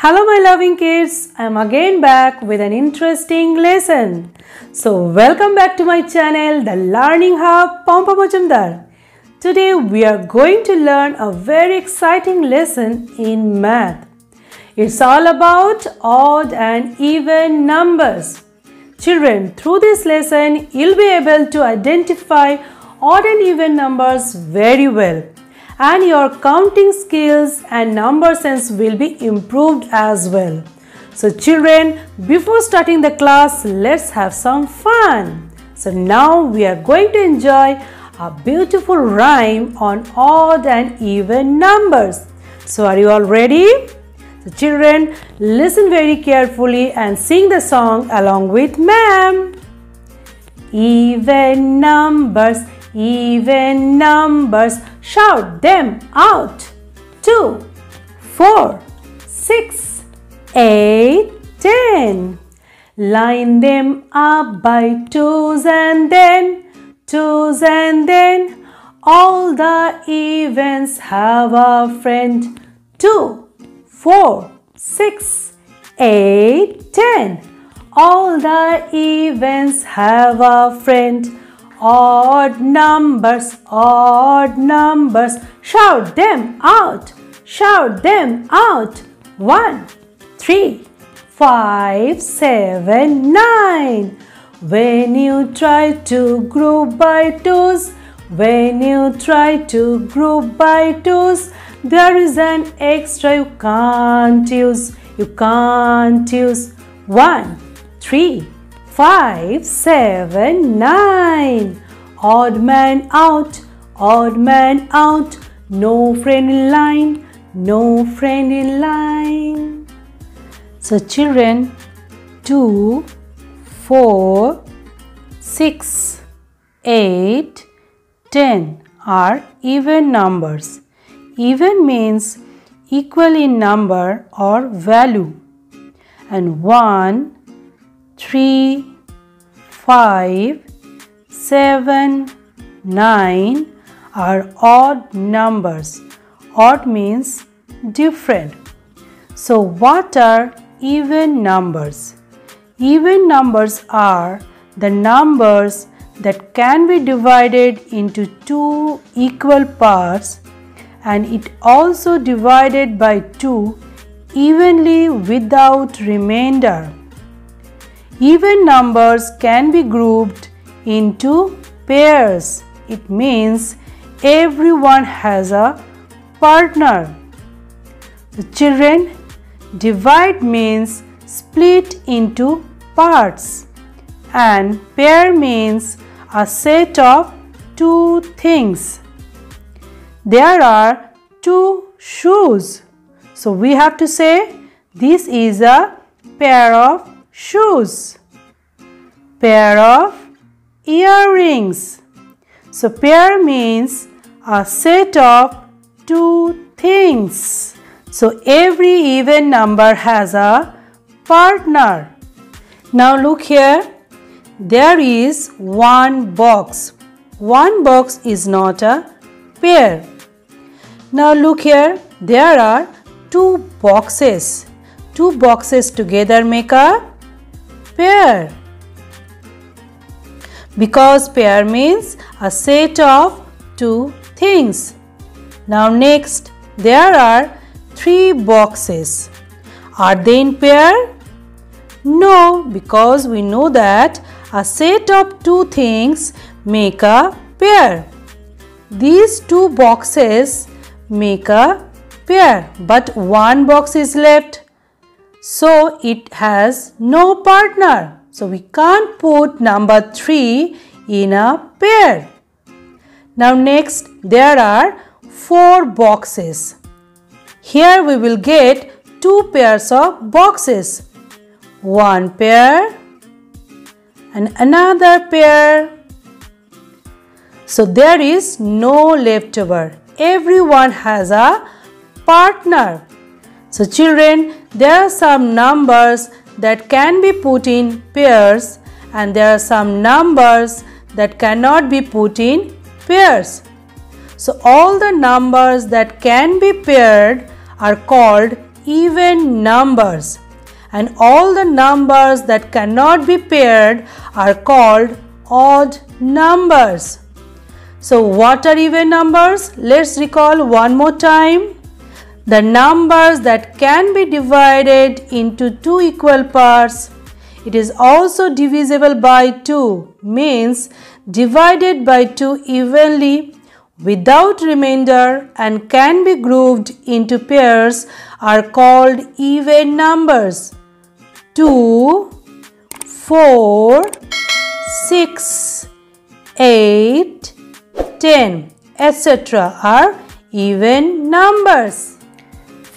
Hello my loving kids, I am again back with an interesting lesson. So welcome back to my channel The Learning Hub Pampa Majumdar. Today we are going to learn a very exciting lesson in math. It's all about odd and even numbers. Children, through this lesson you'll be able to identify odd and even numbers very well and your counting skills and number sense will be improved as well. So children, before starting the class, let's have some fun. So now we are going to enjoy a beautiful rhyme on odd and even numbers. So are you all ready? So children, listen very carefully and sing the song along with ma'am. Even numbers even numbers, shout them out. Two, four, six, eight, ten. Line them up by twos and then, twos and then. All the events have a friend. Two, four, six, eight, ten. All the events have a friend odd numbers, odd numbers. Shout them out, shout them out. One, three, five, seven, nine. When you try to group by twos, when you try to group by twos, there is an extra you can't use, you can't use. One, three, five, seven, nine. Odd man out, odd man out. No friend in line, no friend in line. So children, two, four, six, eight, ten are even numbers. Even means equal in number or value. And 1, 3, 5, 7, 9 are odd numbers. Odd means different. So what are even numbers? Even numbers are the numbers that can be divided into two equal parts and it also divided by 2 evenly without remainder. Even numbers can be grouped into pairs. It means everyone has a partner. The children, divide means split into parts and pair means a set of two things. There are two shoes. So we have to say this is a pair of shoes. Pair of earrings. So pair means a set of two things. So every even number has a partner. Now look here. There is one box. One box is not a pair. Now look here. There are two boxes. Two boxes together make a pair. Because pair means a set of two things. Now next, there are three boxes. Are they in pair? No, because we know that a set of two things make a pair. These two boxes make a pair, but one box is left. So it has no partner. So we can't put number 3 in a pair. Now next there are 4 boxes. Here we will get two pairs of boxes. One pair and another pair. So there is no leftover. Everyone has a partner. So children, there are some numbers that can be put in pairs and there are some numbers that cannot be put in pairs. So all the numbers that can be paired are called even numbers and all the numbers that cannot be paired are called odd numbers. So what are even numbers? Let's recall one more time. The numbers that can be divided into two equal parts. It is also divisible by 2 means divided by 2 evenly without remainder and can be grouped into pairs are called even numbers. 2, 4, 6, 8, 10 etc. are even numbers.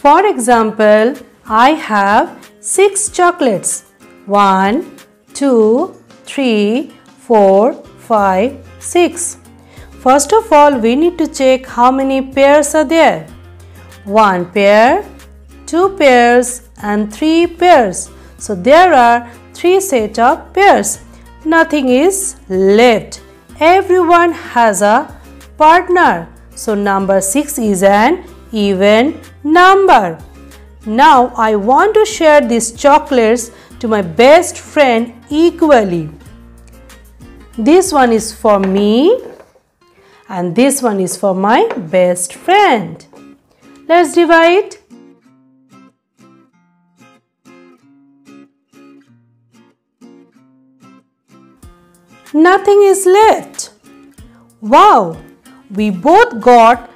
For example, I have 6 chocolates. 1, 2, 3, 4, 5, 6. First of all, we need to check how many pairs are there. 1 pair, 2 pairs and 3 pairs. So there are 3 set of pairs. Nothing is left. Everyone has a partner. So number 6 is an even number. Now I want to share these chocolates to my best friend equally. This one is for me and this one is for my best friend. Let's divide. Nothing is left. Wow, we both got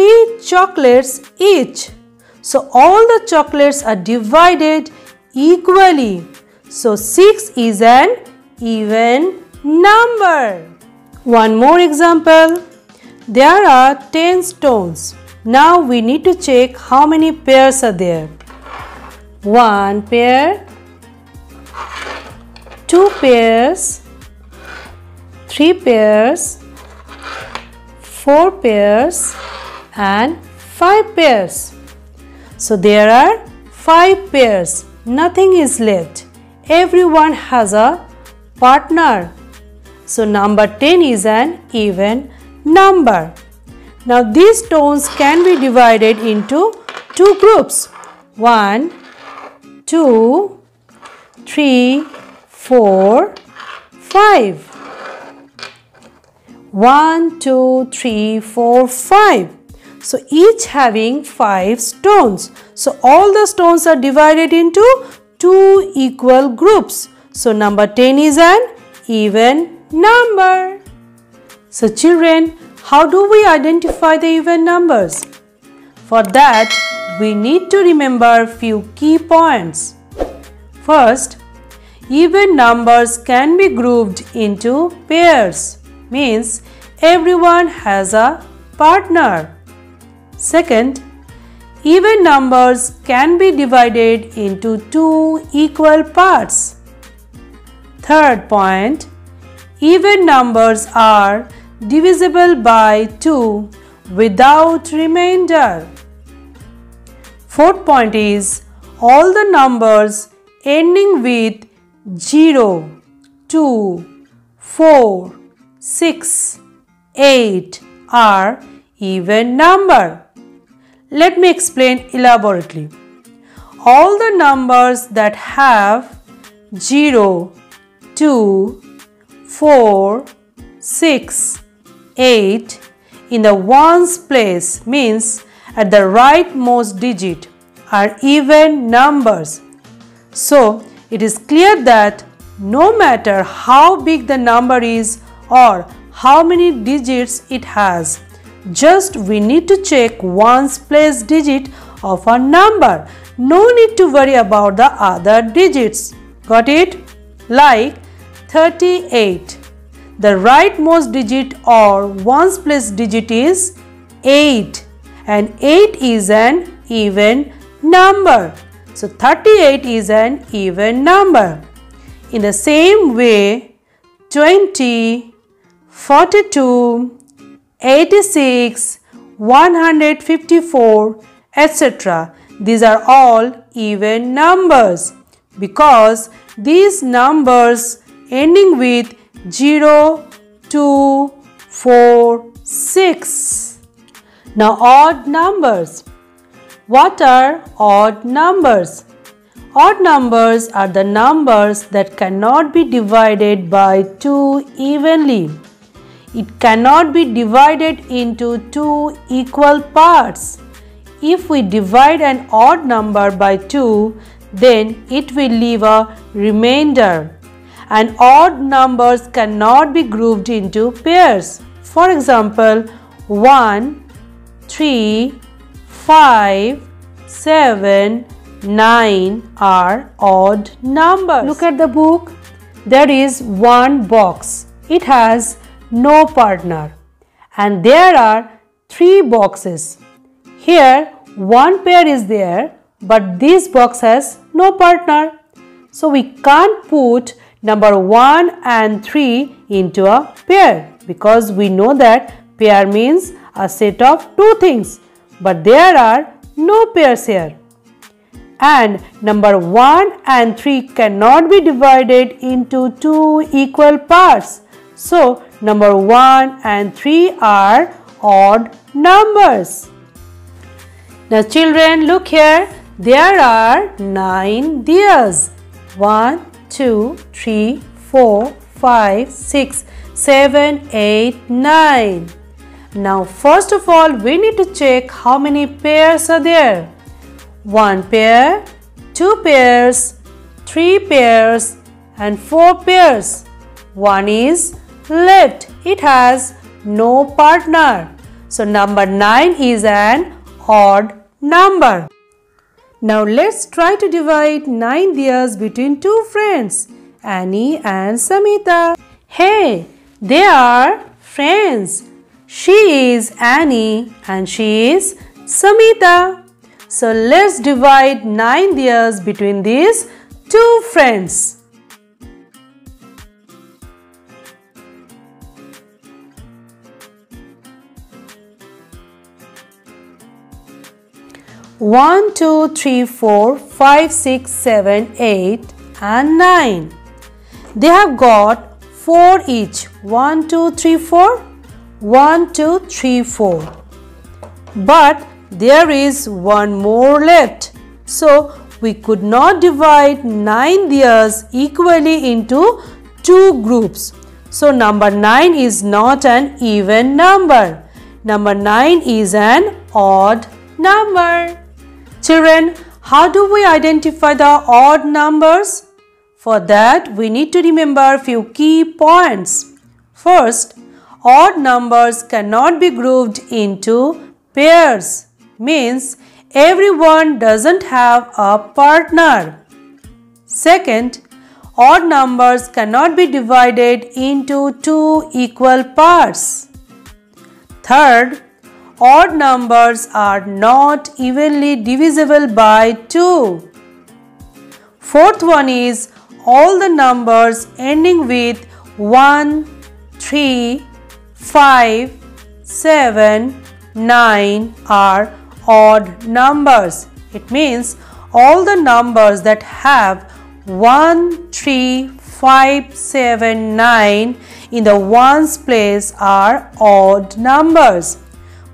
3 chocolates each. So all the chocolates are divided equally. So 6 is an even number. One more example. There are 10 stones. Now we need to check how many pairs are there. One pair, two pairs, three pairs, four pairs and five pairs. So there are five pairs. Nothing is left. Everyone has a partner. So number 10 is an even number. Now these stones can be divided into two groups. 1, 2, 3, 4, 5. 1, 2, 3, 4, 5. So each having 5 stones. So all the stones are divided into two equal groups. So number 10 is an even number. So children, how do we identify the even numbers? For that, we need to remember few key points. First, even numbers can be grouped into pairs, means everyone has a partner. Second, even numbers can be divided into two equal parts. Third point, even numbers are divisible by 2 without remainder. Fourth point is all the numbers ending with 0, 2, 4, 6, 8 are even number. Let me explain elaborately. All the numbers that have 0, 2, 4, 6, 8 in the ones place means at the rightmost digit are even numbers. So it is clear that no matter how big the number is or how many digits it has, just we need to check ones place digit of a number. No need to worry about the other digits. Got it? Like 38 the rightmost digit or ones place digit is 8 and 8 is an even number. So 38 is an even number. In the same way 20, 42, 86, 154 etc. These are all even numbers because these numbers ending with 0, 2, 4, 6. Now odd numbers. What are odd numbers? Odd numbers are the numbers that cannot be divided by 2 evenly. It cannot be divided into two equal parts. If we divide an odd number by 2, then it will leave a remainder. And odd numbers cannot be grouped into pairs. For example, 1, 3, 5, 7, 9 are odd numbers. Look at the book. There is one box. It has no partner. And there are three boxes. Here one pair is there but this box has no partner. So we can't put number 1 and 3 into a pair because we know that pair means a set of two things but there are no pairs here and number 1 and 3 cannot be divided into two equal parts. So, number 1 and 3 are odd numbers. Now children look here, there are 9 diyas. 1, 2, 3, 4, 5, 6, 7, 8, 9. Now first of all we need to check how many pairs are there one pair, two pairs, three pairs and four pairs. One is left. It has no partner. So number 9 is an odd number. Now let's try to divide 9 diyas between two friends, Annie and Samita. Hey, they are friends. She is Annie and she is Samita. So let's divide 9 diyas between these two friends. One, two, three, four, five, six, seven, eight, and 9. They have got 4 each. One, two, three, four. One, two, three, four. But there is one more left. So we could not divide 9 diyas equally into two groups. So number 9 is not an even number. Number 9 is an odd number. Children, how do we identify the odd numbers? For that, we need to remember few key points. First, odd numbers cannot be grouped into pairs means everyone doesn't have a partner. Second, odd numbers cannot be divided into two equal parts. Third, odd numbers are not evenly divisible by 2. Fourth one is all the numbers ending with 1, 3, 5, 7, 9 are odd numbers. It means all the numbers that have 1, 3, 5, 7, 9 in the ones place are odd numbers.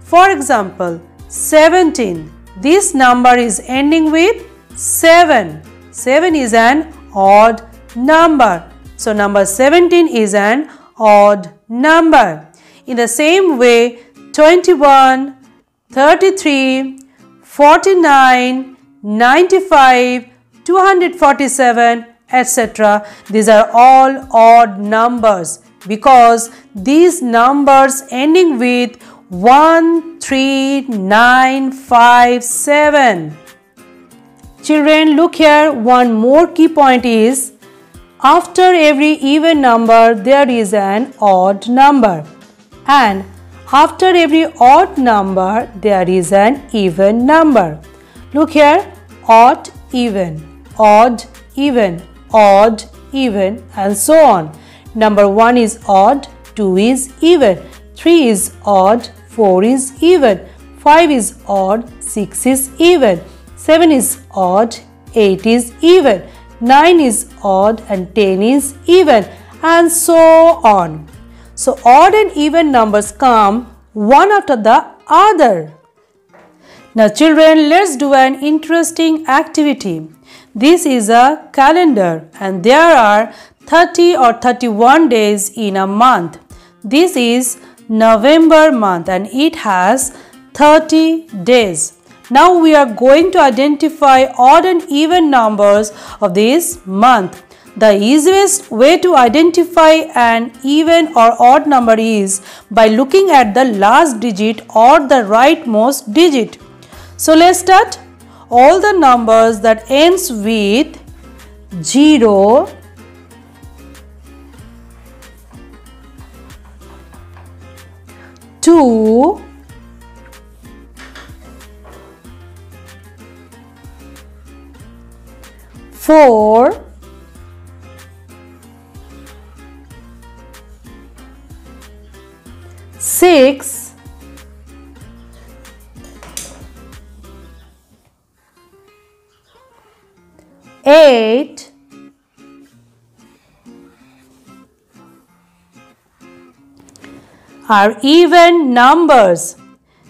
For example, 17. This number is ending with 7. 7 is an odd number. So number 17 is an odd number. In the same way, 21, 33, 49, 95, 247, etc. These are all odd numbers because these numbers ending with 1, 3, 9, 5, 7. Children, look here. One more key point is after every even number there is an odd number and after every odd number, there is an even number. Look here, odd, even, odd, even, odd, even and so on. Number 1 is odd, 2 is even, 3 is odd, 4 is even, 5 is odd, 6 is even, 7 is odd, 8 is even, 9 is odd and 10 is even and so on. So odd and even numbers come one after the other. Now children, let's do an interesting activity. This is a calendar and there are 30 or 31 days in a month. This is November month and it has 30 days. Now we are going to identify odd and even numbers of this month. The easiest way to identify an even or odd number is by looking at the last digit or the rightmost digit. So let's start. All the numbers that ends with 0, two, four, six, eight, are even numbers.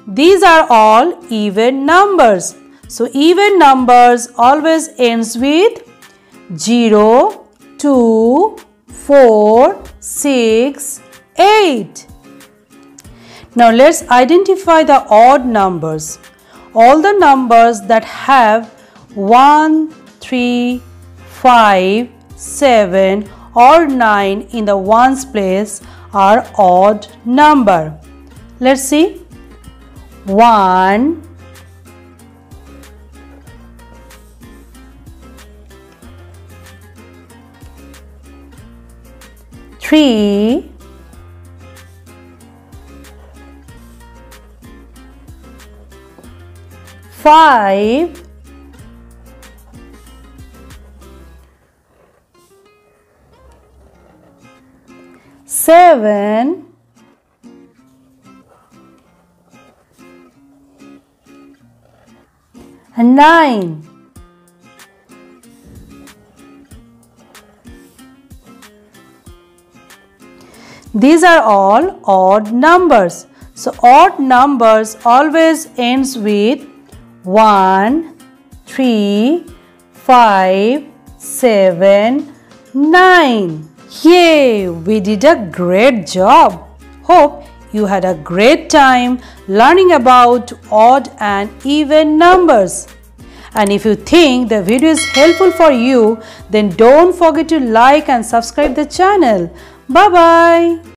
These are all even numbers. So even numbers always ends with 0, 2, 4, 6, 8. Now let's identify the odd numbers. All the numbers that have 1, 3, 5, 7 or 9 in the ones place are odd number. Let's see. 1, Three, five, seven, and nine. These are all odd numbers. So odd numbers always ends with 1, 3, 5, 7, 9. Yay! We did a great job. Hope you had a great time learning about odd and even numbers. And if you think the video is helpful for you, then don't forget to like and subscribe the channel. Bye-bye.